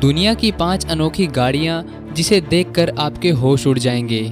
दुनिया की पाँच अनोखी गाड़ियाँ जिसे देखकर आपके होश उड़ जाएँगे।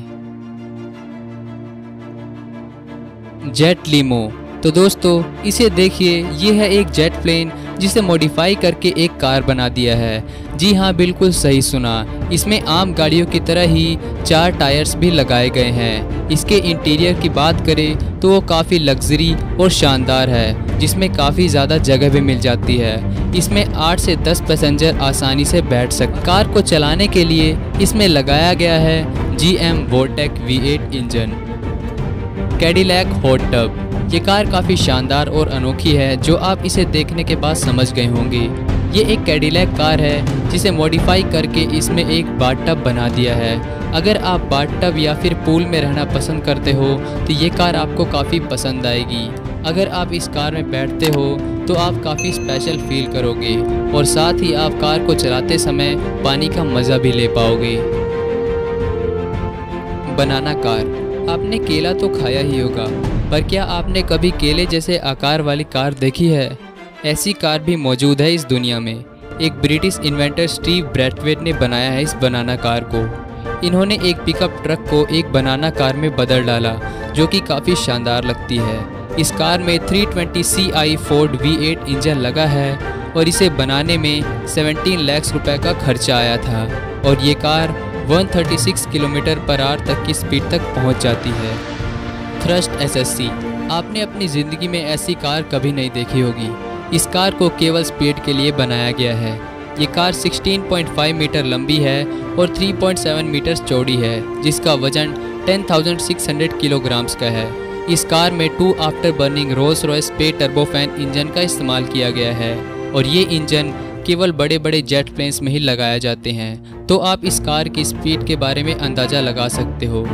जेट लीमो। तो दोस्तों, इसे देखिए, यह है एक जेट प्लेन जिसे मॉडिफाई करके एक कार बना दिया है। जी हाँ बिल्कुल सही सुना। इसमें आम गाड़ियों की तरह ही चार टायर्स भी लगाए गए हैं। इसके इंटीरियर की बात करें तो वो काफ़ी लग्जरी और शानदार है, जिसमें काफ़ी ज़्यादा जगह भी मिल जाती है। इसमें 8 से 10 पैसेंजर आसानी से बैठ सकते कार को चलाने के लिए इसमें लगाया गया है G M Vortec V engine Cadillac hot tub ये कार काफ़ी शानदार और अनोखी है, जो आप इसे देखने के बाद समझ गए होंगे। ये एक कैडिलैक कार है, जिसे मॉडिफाई करके इसमें एक बाट टब बना दिया है। अगर आप बाट टब या फिर पूल में रहना पसंद करते हो तो ये कार आपको काफ़ी पसंद आएगी। अगर आप इस कार में बैठते हो तो आप काफ़ी स्पेशल फील करोगे, और साथ ही आप कार को चलाते समय पानी का मज़ा भी ले पाओगे। Banana car. आपने केला तो खाया ही होगा, पर क्या आपने कभी केले जैसे आकार वाली कार देखी है? ऐसी कार भी मौजूद है इस दुनिया में। एक ब्रिटिश इन्वेंटर स्टीव ब्रेटवेट ने बनाया है इस बनाना कार को। इन्होंने एक पिकअप ट्रक को एक बनाना कार में बदल डाला, जो कि काफ़ी शानदार लगती है। इस कार में 320 C I Ford V engine लगा है और इसे बनाने में 17 लाख रुपए का खर्चा आया था। और ये कार 136 किलोमीटर पर आवर तक की स्पीड तक पहुँच जाती है। Thrust SSC. आपने अपनी ज़िंदगी में ऐसी कार कभी नहीं देखी होगी। इस कार को केवल स्पीड के लिए बनाया गया है। ये कार 16.5 मीटर लंबी है और 3.7 मीटर चौड़ी है जिसका वज़न 10,600 किलोग्राम्स का है। इस कार में two after burning Rolls Royce पे टर्बोफैन इंजन का इस्तेमाल किया गया है और ये इंजन केवल बड़े बड़े जेट प्लेन्स में ही लगाए जाते हैं। तो आप इस कार की स्पीड के बारे में अंदाज़ा लगा सकते हो।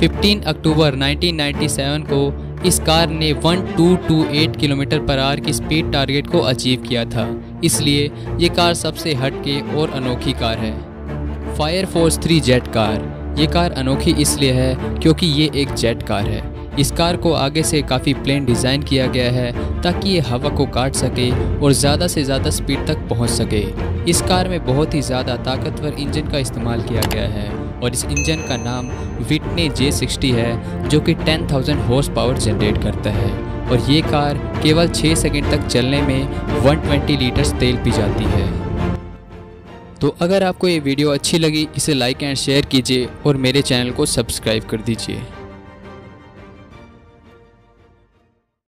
15 अक्टूबर 1997 को इस कार ने 1228 किलोमीटर पर आर की स्पीड टारगेट को अचीव किया था। इसलिए ये कार सबसे हटके और अनोखी कार है। Fire force three jet car. ये कार अनोखी इसलिए है क्योंकि ये एक जेट कार है। इस कार को आगे से काफ़ी प्लेन डिज़ाइन किया गया है ताकि ये हवा को काट सके और ज़्यादा से ज़्यादा स्पीड तक पहुँच सके। इस कार में बहुत ही ज़्यादा ताकतवर इंजन का इस्तेमाल किया गया है और इस इंजन का नाम विटने जे सिक्सटी है जो कि 10,000 हॉर्स पावर जनरेट करता है। और ये कार केवल 6 सेकंड तक चलने में 120 लीटर्स तेल पी जाती है। तो अगर आपको ये वीडियो अच्छी लगी इसे लाइक एंड शेयर कीजिए और मेरे चैनल को सब्सक्राइब कर दीजिए।